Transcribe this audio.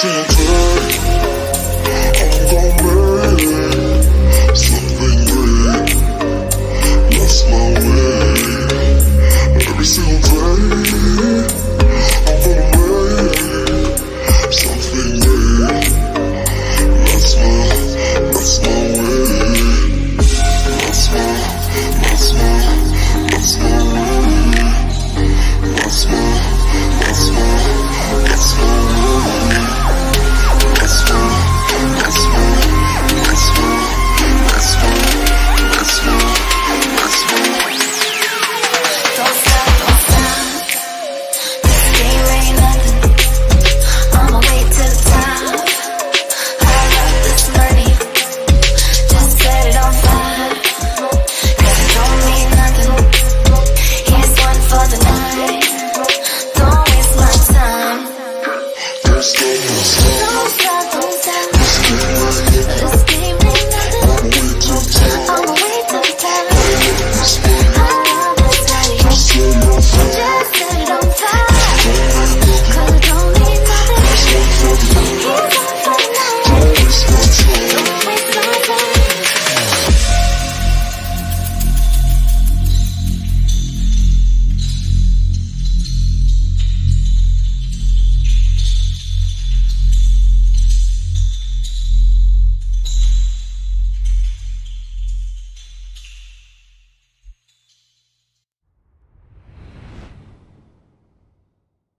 to the good.